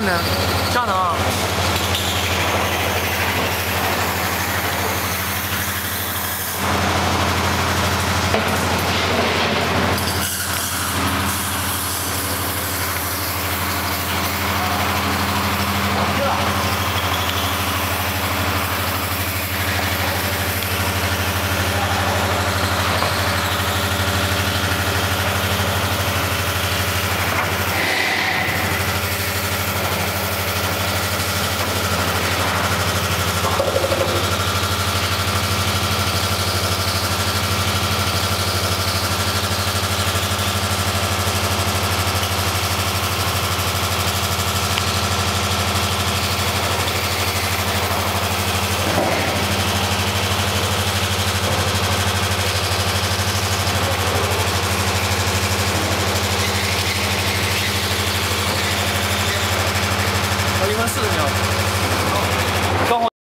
看见没这样的啊。ますよ。